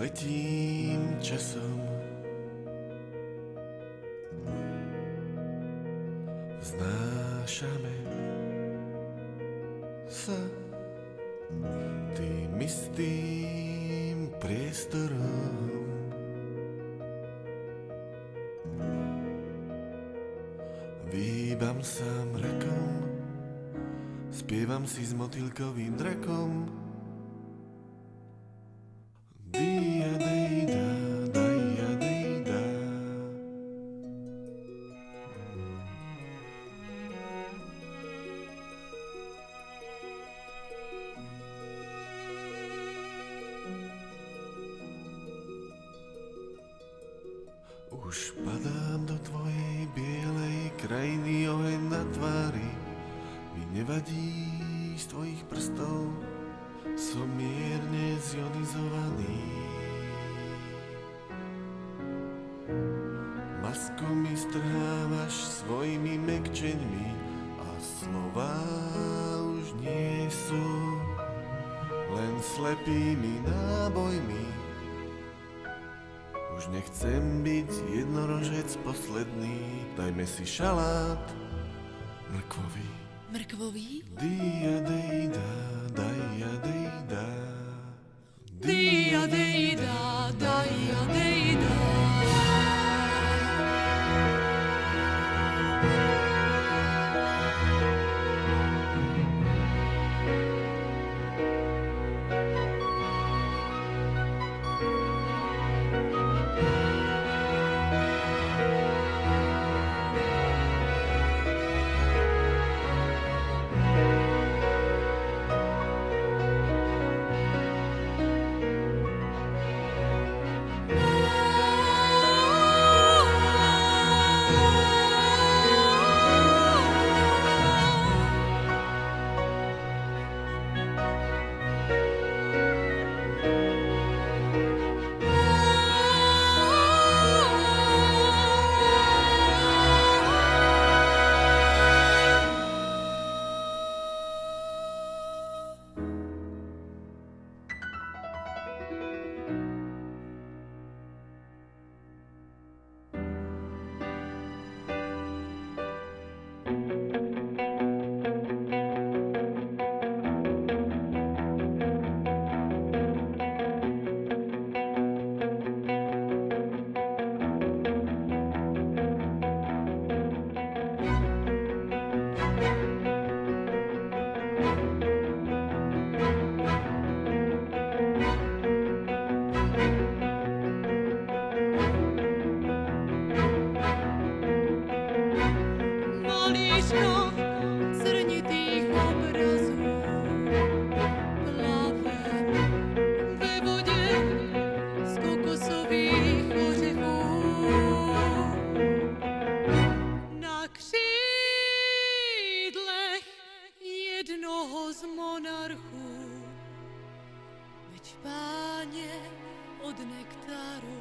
letím časom. Znášame sa tým istým priestorom. Výbam sa mrakom, spievam si s motýlkovým drakom. Už padám do tvojej bielej krajiny, oheň na tvári mi nevadí z tvojich prstov, som mierne zionizovaný. Masku mi strhávaš svojimi mekčeňmi a slova už nie sú len slepými nábojmi. Už nechcem byť jednorožec posledný, dajme si šalát mrkvový. Mrkvový? Dia nectaru